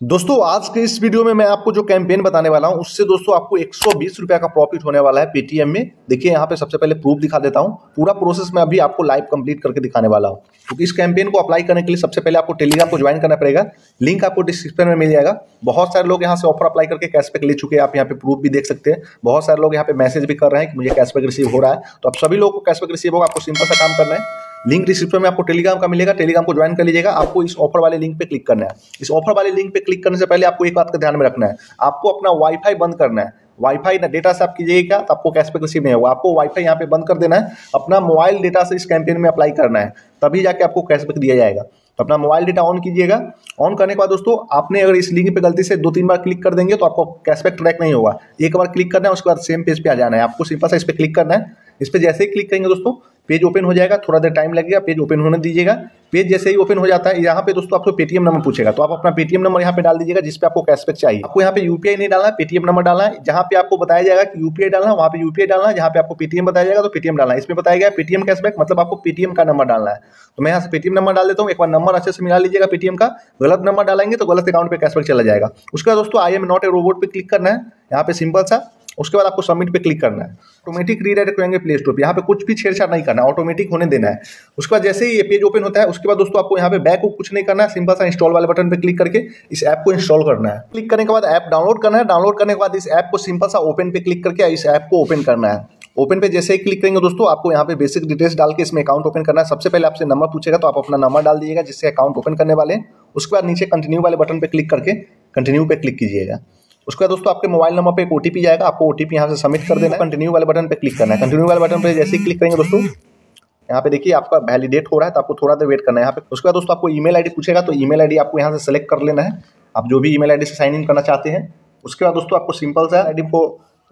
दोस्तों, आज के इस वीडियो में मैं आपको जो कैंपेन बताने वाला हूँ, उससे दोस्तों आपको एक सौ का प्रॉफिट होने वाला है पेटीएम में। देखिए, यहाँ पे सबसे पहले प्रूफ दिखा देता हूँ। पूरा प्रोसेस मैं अभी आपको लाइव कंप्लीट करके दिखाने वाला हूँ। क्योंकि तो इस कैंपेन को अप्लाई करने के लिए सबसे पहले आपको टेलीग्राम को ज्वाइन करना पड़ेगा। लिंक आपको डिस्क्रिप्शन में मिल जाएगा। बहुत सारे लोग यहाँ से ऑफ़र अप्लाई करके कैशबैक ले चुके हैं। आप यहाँ पे प्रूफ भी देख सकते हैं। बहुत सारे लोग यहाँ पे मैसेज भी कर रहे हैं कि मुझे कैशबैक रिसीव हो रहा है। तो आप सभी लोग को कैशबैक रिसीव होगा। आपको सिंपल सा काम करना है। लिंक डिस्क्रिप्शन में आपको टेलीग्राम का मिलेगा। टेलीग्राम को ज्वाइन कर लीजिएगा। आपको इस ऑफ़र वाले लिंक पे क्लिक करना है। इस ऑफ़र वाले लिंक पे क्लिक करने से पहले आपको एक बात का ध्यान में रखना है। आपको अपना वाईफाई बंद करना है। वाईफाई डेटा से आप कीजिएगा तो आपको कैशबैक रिसीव नहीं होगा। आपको वाईफाई यहाँ पे बंद कर देना है। अपना मोबाइल डेटा से इस कैंपेन में अप्लाई करना है। तभी जाके आपको कैशबैक दिया जाएगा। तो अपना मोबाइल डेटा ऑन कीजिएगा। ऑन करने के बाद दोस्तों, आपने अगर इस लिंक पे गलती से दो तीन बार क्लिक कर देंगे तो आपको कैशबैक ट्रैक नहीं होगा। एक बार क्लिक करना है, उसके बाद सेम पेज पे आ जाना है। आपको सिंपल सा इस पर क्लिक करना है। इस पर जैसे ही क्लिक करेंगे दोस्तों पेज ओपन हो जाएगा, थोड़ा देर टाइम लगेगा, पेज ओपन होने दीजिएगा। पेज जैसे ही ओपन हो जाता है, यहाँ पे दोस्तों आपको पेटीएम नंबर पूछेगा। तो आप अपना पेटीएम नंबर यहाँ पे डाल दीजिएगा, जिस पे आपको कैशबैक चाहिए। आपको यहाँ पे यूपीआई नहीं डालना, पेटीएम नंबर डालना है, जहाँ पे आपको बताया जाएगा कि यूपीआई डालना, वहाँ पे यूपीआई डालना है जहाँ पे आपको पेटीएम बताया जाएगा तो पेटीएम डालना है। इसमें बताया गया पेटीएम कैशबैक मतलब आपको पेटीएम का नंबर डालना है। तो मैं यहाँ से पेटीएम नंबर डाल देता हूँ, एक बार नंबर अच्छे से मिला लीजिएगा पेटीएम का, गलत नंबर डालेंगे तो गलत अकाउंट पे कैशबैक चला जाएगा। उसके बाद दोस्तों I am not a robot पर क्लिक करना है। यहाँ पे सिंपल सा उसके बाद आपको सबमिट पे क्लिक करना है। ऑटोमेटिक रीडायरेक्ट करेंगे प्ले स्टोर पे। यहाँ पे कुछ भी छेड़छाड़ नहीं करना ऑटोमेटिक होने देना है। उसके बाद जैसे ही ये पेज ओपन होता है, उसके बाद दोस्तों आपको यहाँ पे बैक को कुछ नहीं करना है सिंपल सा इंस्टॉल वाले बटन पे क्लिक करके इस ऐप को इंस्टॉल करना है। क्लिक करने के बाद ऐप डाउनलोड करना है। डाउनलोड करने के बाद इस ऐप को सिंपल सा ओपन पे क्लिक करके इस ऐप को ओपन करना है। ओपन पे जैसे ही क्लिक करेंगे दोस्तों, आपको यहाँ पे बेसिक डिटेल्स डाल के इसमें अकाउंट ओपन करना है। सबसे पहले आपसे नंबर पूछेगा तो आप अपना नंबर डाल दीजिएगा, जिससे अकाउंट ओपन करने वाले उसके बाद नीचे कंटिन्यू वाले बटन पे क्लिक करके कंटिन्यू पे क्लिक कीजिएगा। उसके बाद दोस्तों आपके मोबाइल नंबर पर एक ओटीपी जाएगा, आपको ओटीपी यहाँ से सबमिट कर देना कंटिन्यू वाले बटन पर क्लिक करना है। कंटिन्यू वाले बटन पर जैसे ही क्लिक करेंगे दोस्तों, यहाँ पे देखिए आपका वैलिडेट हो रहा है तो आपको थोड़ा देर वेट करना है यहाँ पे। उसके बाद दोस्तों आपको ईमेल आईडी पूछेगा तो ईमेल आईडी आपको यहाँ से सेलेक्ट कर लेना है। आप जो भी ईमेल आईडी से साइन इन करना चाहते हैं। उसके बाद दोस्तों आपको सिंपल सा आईडी को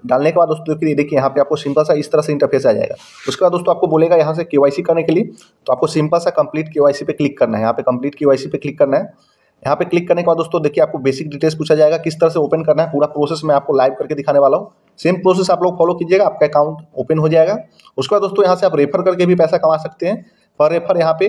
डालने के बाद दोस्तों देखिए यहाँ पे आपको सिंपल सा इस तरह से इंटरफेस आ जाएगा। उसके बाद दोस्तों आपको बोलेगा यहाँ से के करने के लिए तो आपको सिंपल सा कंप्लीट के पे क्लिक करना है। यहाँ पे कंप्लीट के पे क्लिक करना है। यहाँ पे क्लिक करने के बाद दोस्तों, देखिए आपको बेसिक डिटेल्स पूछा जाएगा किस तरह से ओपन करना है। पूरा प्रोसेस मैं आपको लाइव करके दिखाने वाला हूँ। सेम प्रोसेस आप लोग फॉलो कीजिएगा, आपका अकाउंट ओपन हो जाएगा। उसके बाद दोस्तों, यहाँ से आप रेफर करके भी पैसा कमा सकते हैं। पर रेफर यहाँ पे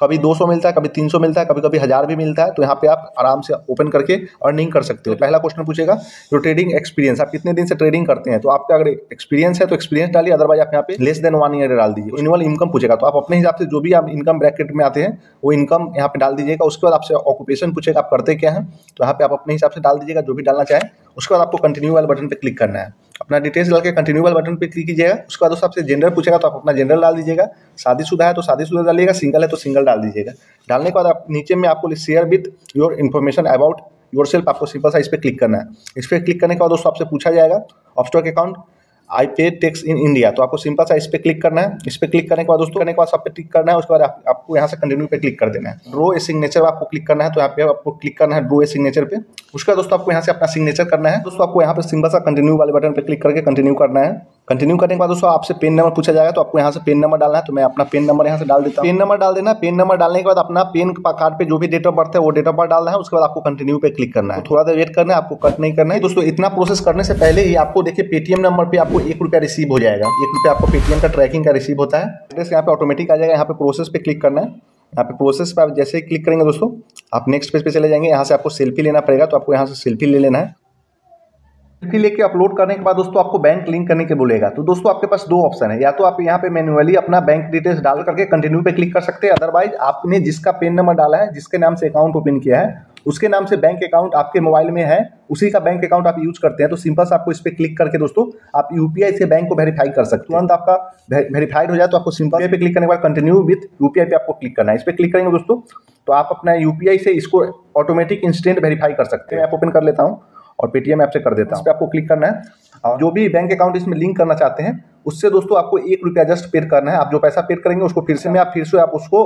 कभी 200 मिलता है, कभी 300 मिलता है कभी कभी हज़ार भी मिलता है तो यहाँ पे आप आराम से ओपन करके अर्निंग कर सकते हो। पहला क्वेश्चन पूछेगा, जो ट्रेडिंग एक्सपीरियंस आप कितने दिन से ट्रेडिंग करते हैं? तो आपका अगर एक्सपीरियंस है तो एक्सपीरियंस डालिए अदरवाइज़ आप यहाँ पे लेस देन वन ईयर डाल दीजिए। इनवल इनकम पूछेगा तो आप अपने हिसाब से जो भी आप इनकम ब्रैकेट में आते हैं, वो इनकम यहाँ पे डाल दीजिएगा। उसके बाद आपसे ऑक्यूपेशन पूछेगा, आप करते क्या है? तो यहाँ पे आप अपने हिसाब से डाल दीजिएगा, जो भी डालना चाहें उसके बाद आपको कंटिन्यू वाले बटन पर क्लिक करना है। अपना डिटेल्स डाल के कंटिन्यू वाले बटन पर क्लिक कीजिएगा। उसके बाद दोस्तों आपसे जेंडर पूछेगा तो आप अपना जेंडर डाल दीजिएगा। शादीशुदा है तो शादीशुदा डालिएगा सिंगल है तो सिंगल डाल दीजिएगा। डालने के बाद आप नीचे में आपको share with your information about yourself आपको सिंपल सा इस पर क्लिक करना है। इस पर क्लिक करने के बाद दोस्तों आपसे पूछा जाएगा ऑफ़ स्टॉक अकाउंट आई पे टैक्स इन इंडिया तो आपको सिंपल सा इस पर क्लिक करना है। इस पर क्लिक करने के बाद दोस्तों करने के बाद सब पे क्लिक करना है उसके बाद आप, आपको यहाँ से कंटिन्यू पे क्लिक कर देना है। ड्रो ए सिग्नेचर आपको क्लिक करना है तो यहाँ पे आपको क्लिक करना है ड्रो ए सिग्नेचर पे। उसके बाद दोस्तों आपको यहाँ से अपना सिग्नेचर करना है। दोस्तों आपको यहाँ पे सिंपल सा कंटिन्यू वाले बटन पर क्लिक करके कंटिन्यू करना है। कंटिन्यू करने के बाद दोस्तों, आपसे पेन नंबर पूछा जाएगा तो आपको यहाँ से पेन नंबर डालना है तो मैं अपना पेन नंबर यहाँ से डाल देता हूँ। पेन नंबर डाल देना पेन नंबर डालने के बाद अपना पेन कार्ड पे जो भी डेट ऑफ़ बर्थ है, वो डेट ऑफ़ बर्थ डालना है, उसके बाद आपको कंटिन्यू पे क्लिक करना है। तो थोड़ा देर वेट करना है, आपको कट नहीं करना है। दोस्तों, इतना प्रोसेस करने से पहले ही आपको देखिए पेटीएम नंबर पर आपको एक रुपया रिसीव हो जाएगा। एक रुपया आपको पेटीएम का ट्रैकिंग का रिसीव होता है। एड्रेस यहाँ पे ऑटोमेटिक आ जाएगा, यहाँ पे प्रोसेस पे क्लिक करना है। यहाँ पे प्रोसेस पे आप जैसे ही क्लिक करेंगे दोस्तों, आप नेक्स्ट पेज पे चले जाएँगे, यहाँ से आपको सेल्फी लेना पड़ेगा तो आपको यहाँ से सेल्फी ले लेना है। सेल्फी लेके अपलोड करने के बाद दोस्तों आपको बैंक लिंक करने के बोलेगा। तो दोस्तों, आपके पास दो ऑप्शन है। या तो आप यहाँ पे मैनुअली अपना बैंक डिटेल्स डाल करके कंटिन्यू पे क्लिक कर सकते हैं। अदरवाइज़ आपने जिसका पेन नंबर डाला है, जिसके नाम से अकाउंट ओपन किया है, उसके नाम से बैंक अकाउंट आपके मोबाइल में है, उसी का बैंक अकाउंट आप यूज़ करते हैं। तो सिंपल से आपको इस पर क्लिक करके दोस्तों, आप यूपीआई से बैंक को वेरीफाई कर सकते तुरंत आपका वेरीफाइड हो जाए तो आपको सिंपल पे क्लिक करने के बाद कंटिन्यू विथ यूपीआई पे आपको क्लिक करना है। इस पर क्लिक करेंगे दोस्तों तो आप अपना यूपीआई से इसको ऑटोमेटिक इंस्टेंट वेरीफाई कर सकते हैं। ऐप ओपन कर लेता हूँ। और पेटीएम ऐप से कर देता हूँ। पर आपको क्लिक करना है। जो भी बैंक अकाउंट इसमें लिंक करना चाहते हैं उससे दोस्तों आपको एक रुपया जस्ट पे करना है। आप जो पैसा पे करेंगे उसको फिर से में आप फिर से आप उसको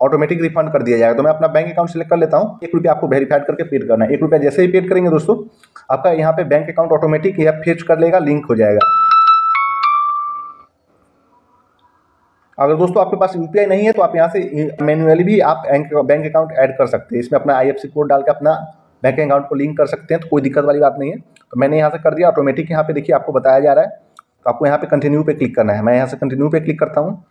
ऑटोमेटिक रिफंड कर दिया जाएगा। तो मैं अपना बैंक अकाउंट सेलेक्ट कर लेता हूँ। एक रुपया आपको वेरीफाइड करके पेड करना है। एक रुपया जैसे ही पेड करेंगे दोस्तों आपका यहाँ पे बैंक अकाउंट ऑटोमेटिक या फेच कर लेगा लिंक हो जाएगा। अगर दोस्तों आपके पास यूपीआई नहीं है तो आप यहाँ से मैनुअली भी आप बैंक अकाउंट ऐड कर सकते हैं। इसमें अपना आईएफसी कोड डाल के अपना बैंक अकाउंट को लिंक कर सकते हैं तो कोई दिक्कत वाली बात नहीं है। तो मैंने यहाँ से कर दिया ऑटोमेटिक यहाँ पे देखिए आपको बताया जा रहा है। तो आपको यहाँ पे कंटिन्यू पे क्लिक करना है। मैं यहाँ से कंटिन्यू पे क्लिक करता हूँ।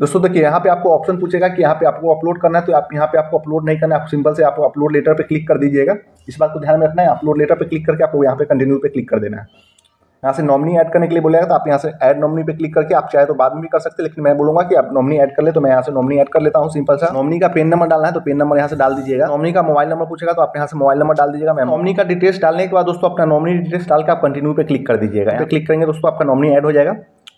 दोस्तों, देखिए यहाँ पे आपको ऑप्शन पूछेगा कि यहाँ पे आपको अपलोड करना है तो आप यहाँ पे आपको अपलोड नहीं करना है। आप सिंपल से आपको अपलोड लेटर पे क्लिक कर दीजिएगा। इस बात को ध्यान में रखना है अपलोड लेटर पे क्लिक करके आपको यहाँ पे कंटिन्यू पे क्लिक कर देना है। यहाँ से नॉमिनी ऐड करने के लिए बोलेगा तो आप यहाँ से ऐड नॉमिनी पे क्लिक करके आप चाहे तो बाद में भी कर सकते हैं, लेकिन मैं बोलूँगा कि आप नॉमिनी ऐड कर ले तो मैं यहाँ से नॉमिनी ऐड कर लेता हूँ सिंपल सा। नॉमिनी का पेन नंबर डालना है तो पेन नंबर यहाँ से डाल दीजिएगा। नॉमिनी का मोबाइल नंबर पूछेगा तो आप यहाँ से मोबाइल नंबर डाल दीजिएगा। मैं नॉमिनी का डिटेल्स डालने के बाद दोस्तों, अपना नॉमिनी डिटेल्स डाल के आप कंटिन्यू पे क्लिक कर दीजिएगा। यहाँ पे क्लिक करेंगे, दोस्तों, आपका नॉमिनी ऐड हो जाएगा।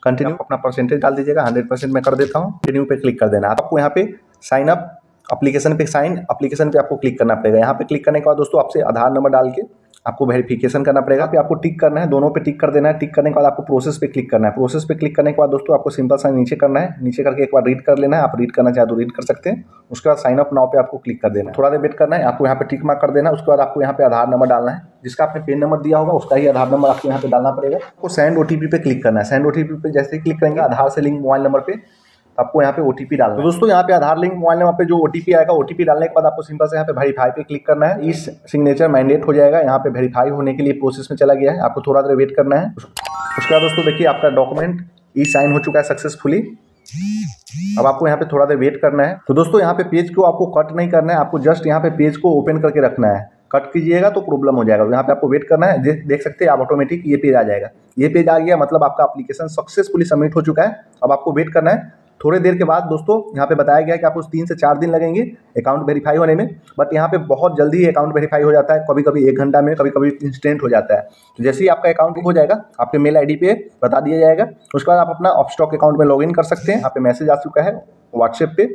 कंटिन्यू अपना परसेंटेज डाल दीजिएगा हंड्रेड परसेंट मैं कर देता हूँ। कंटिन्यू पे क्लिक कर देना। आपको यहाँ पे साइन अप अप्लीकेशन पे साइन अप्लीकेशन पे आपको क्लिक करना पड़ेगा। यहाँ पे क्लिक करने के बाद दोस्तों, आपसे आधार नंबर डाल के आपको वेरिफिकेशन करना पड़ेगा, फिर आपको टिक करना है, दोनों पे टिक कर देना है टिक करने के बाद आपको प्रोसेस पे क्लिक करना है। प्रोसेस पे क्लिक करने के बाद दोस्तों आपको सिंपल सा नीचे करना है, नीचे करके एक बार रीड कर लेना है, आप रीड करना चाहे तो रीड कर सकते हैं। उसके बाद साइन अप नाव पे आपको क्लिक कर देना है। थोड़ा देर वेट करना है, आपको यहाँ पे टिक मार्क कर देना है, उसके बाद आपको यहाँ पे आधार नंबर डालना है, जिसका आपने पेन नंबर दिया होगा, उसका ही आधार नंबर आपको यहाँ पे डालना पड़ेगा। आपको सेंड ओटीपी पे क्लिक करना है। सेंड ओटीपी पे जैसे ही क्लिक करेंगे, आधार से लिंक मोबाइल नंबर पे आपको यहाँ पे ओटीपी डालना है। तो दोस्तों, यहाँ पे आधार लिंक मोबाइल नंबर पे जो ओटीपी आएगा ओटीपी डालने के बाद आपको सिंपल से यहाँ पे वेरीफाई पे क्लिक करना है। इस सिग्नेचर मैंडेट हो जाएगा। यहाँ पे वेरीफाई होने के लिए प्रोसेस में चला गया है। आपको थोड़ा देर वेट करना है। उसके बाद दोस्तों, देखिए आपका डॉक्यूमेंट ई साइन हो चुका है सक्सेसफुली अब आपको यहाँ पे थोड़ा देर वेट करना है। तो दोस्तों, यहाँ पे पेज को आपको कट नहीं करना है। आपको जस्ट यहाँ पे पेज को ओपन करके रखना है। कट कीजिएगा तो प्रॉब्लम हो जाएगा। यहाँ पे आपको वेट करना है। देख सकते हैं आप ऑटोमेटिक ये पेज आ जाएगा। ये पेज आ गया मतलब आपका एप्लीकेशन सक्सेसफुली सबमिट हो चुका है। अब आपको वेट करना है। थोड़े देर के बाद दोस्तों, यहाँ पे बताया गया कि आपको तीन से चार दिन लगेंगे अकाउंट वेरीफाई होने में बट यहाँ पे बहुत जल्दी ही अकाउंट वेरीफाई हो जाता है कभी कभी एक घंटा में कभी कभी इंस्टेंट हो जाता है। तो जैसे ही आपका अकाउंट हो जाएगा, आपके मेल आईडी पे बता दिया जाएगा, उसके बाद आप अपना ऑफस्टॉक अकाउंट में लॉगिन कर सकते हैं आप पे मैसेज आ चुका है व्हाट्सएप पे।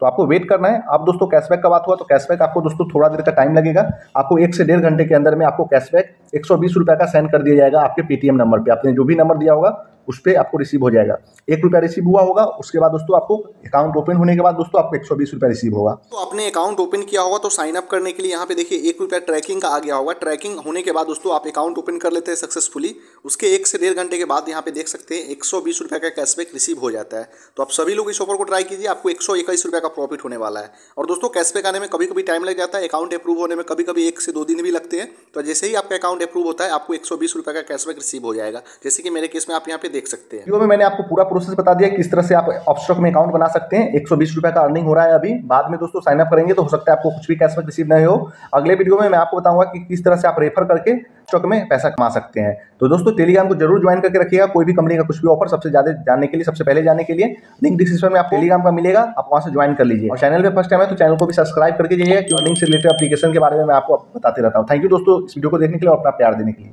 तो आपको वेट करना है। आप दोस्तों कैशबैक का बात हुआ तो कैशबैक आपको दोस्तों थोड़ा देर का टाइम लगेगा। आपको एक से डेढ़ घंटे के अंदर में आपको कैशबैक एक सौ बीस रुपये का सेंड कर दिया जाएगा आपके पेटीएम नंबर पे। आपने जो भी नंबर दिया होगा उस पर आपको रिसीव हो जाएगा। एक रुपया रिसीव हुआ होगा, उसके बाद दोस्तों आपको अकाउंट ओपन होने के बाद दोस्तों आपको एक सौ रिसीव होगा। तो आपने अकाउंट ओपन किया होगा तो साइन अप करने के लिए यहाँ पे देखिए एक रुपया ट्रैकिंग का आ गया होगा। ट्रैकिंग होने के बाद दोस्तों आप अकाउंट ओपन कर लेते हैं सक्सेसफुली उसके एक से डेढ़ घंटे के बाद यहाँ पे देख सकते हैं एक सौ बीस का कैशबैक रिसीव हो जाता है। तो आप सभी लोग इस ऑफ़र को ट्राई कीजिए, आपको एक सौ इक्कीस का प्रॉफिट होने वाला है। और दोस्तों कैशबैक आने में कभी कभी टाइम लग जाता है अकाउंट अप्रूव होने में कभी कभी एक से दो दिन भी लगते हैं। तो जैसे ही आपका अकाउंट अप्रूव होता है, आपको एक सौ बीस का कैशबैक रिसीव हो जाएगा। जैसे कि मेरे केस में आप यहाँ पे देख सकते हैं। में मैंने आपको पूरा प्रोसेस बता दिया किस तरह से आप ऑप्स्टॉक में अकाउंट बना सकते हैं। एक रुपये का अर्निंग हो रहा है अभी। बाद में दोस्तों साइनअप करेंगे तो हो सकता है आपको कुछ भी कैशबैक रिसीव नहीं हो। अगले वीडियो में मैं आपको बताऊँगा कि किस तरह से आप रेफर करके स्टॉक में पैसा कमा सकते हैं। तो दोस्तों टेलीग्राम को ज़रूर ज्वाइन करके रखिएगा। कोई भी कंपनी का कुछ भी ऑफ़र सबसे ज़्यादा जानने के लिए, सबसे पहले जाने के लिए लिंक डिस्क्रिप्शन में आप टेलीग्राम का मिलेगा। आप वहाँ से ज्वाइन कर लीजिए। और चैनल पर फ़र्स्ट टाइम है तो चैनल को भी सब्सक्राइब करके जाइए कि अर्निंग से रिलेटेड एप्लीकेशन के बारे में मैं आपको बताते रहता हूँ। थैंक यू दोस्तों इस वीडियो को देखने के लिए और अपना प्यार देने के लिए।